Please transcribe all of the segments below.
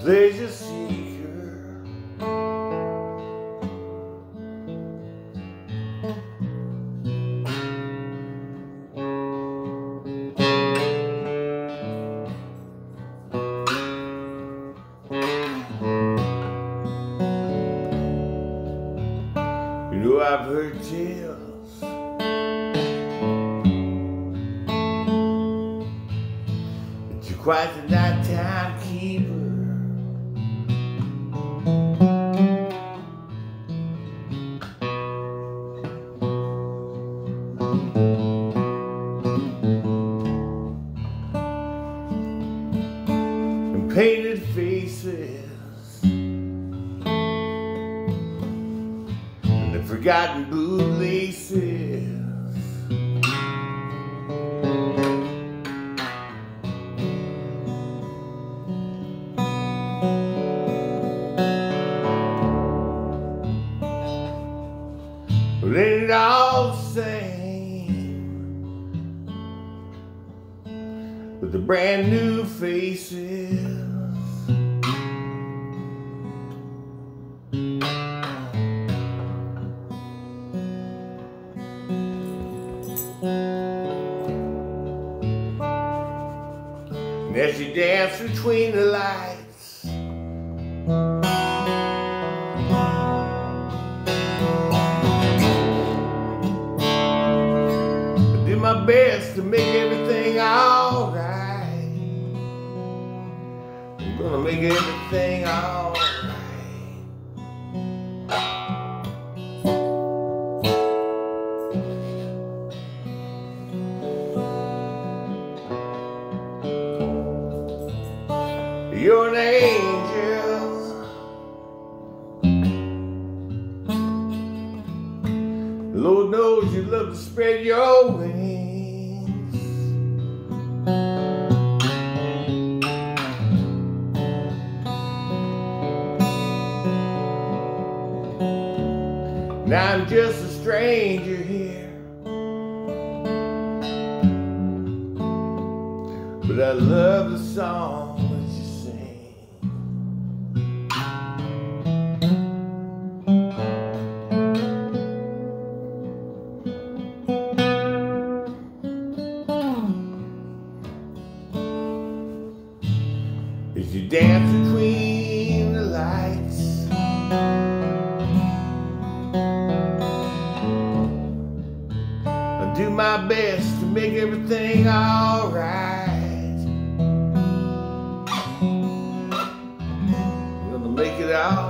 pleasure seeker. You know I've heard tales that you're quite the nighttime keeper. Painted faces and the forgotten boot laces. But ain't it all same with the brand new faces? As you dance between the lights, I do my best to make everything alright. I'm gonna make everything alright. You're an angel. Lord knows you love to spread your wings. Now I'm just a stranger here. But I love the song between the lights. I do my best to make everything alright. I'm gonna make it alright.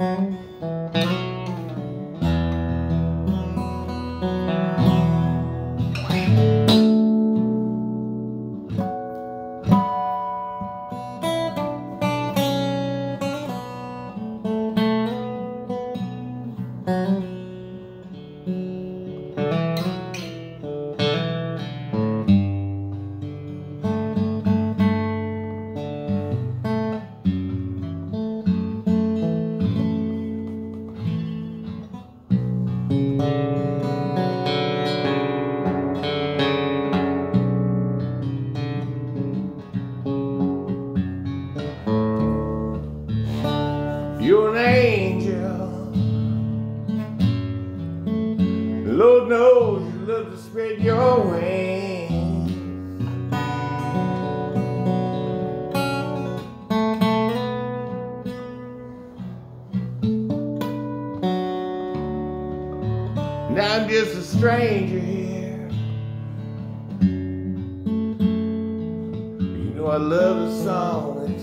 knows you to spread your wings. Now I'm just a stranger here. You know I love the song